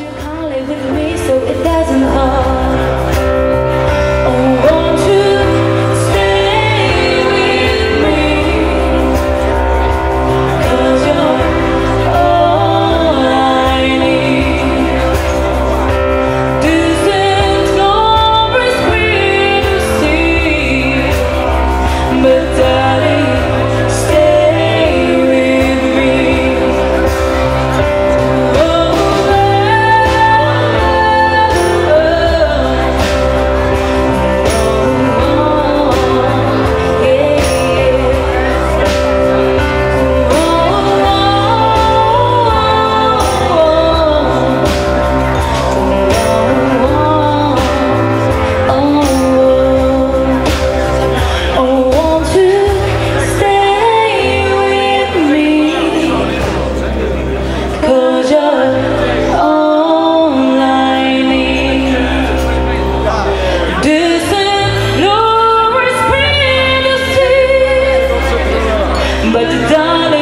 you can't live with me, so it doesn't God.